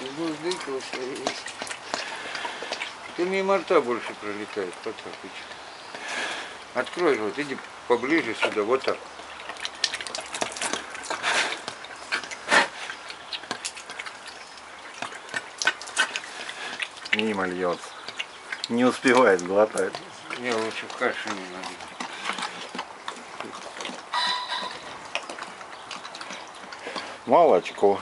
закончилось. и- Ты мимо рта больше пролетает, Потапыч. Открой вот, иди поближе сюда, вот так. Мимо льется. Не успевает глотать. Я лучше в кашу не налью. Молочко.